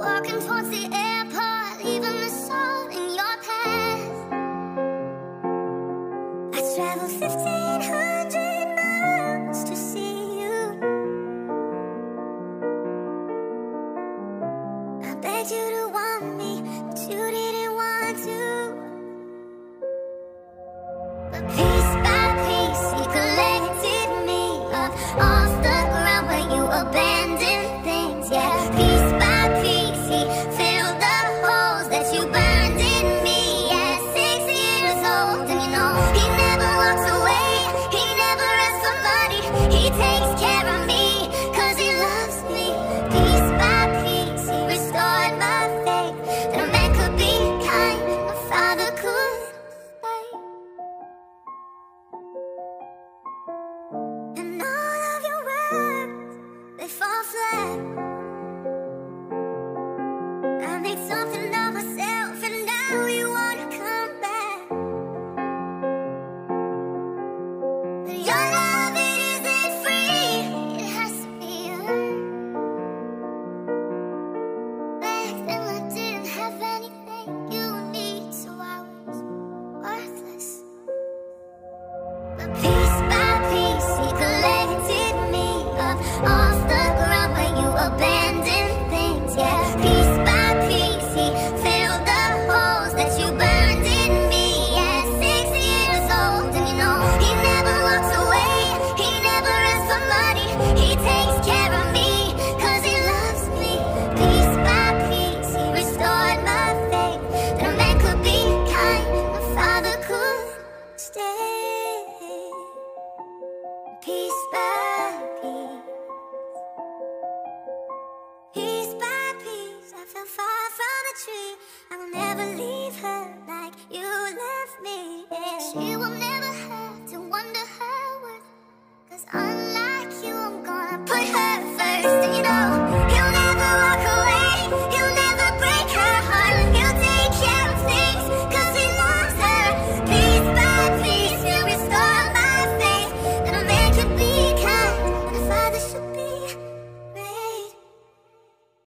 Walking towards the airport, leaving the soul in your path. I traveled 1,500 miles to see you. I begged you to want me, but. Piece by piece, piece by piece, I fell far from the tree. I will never leave her like you left me. She will never have to wonder I'm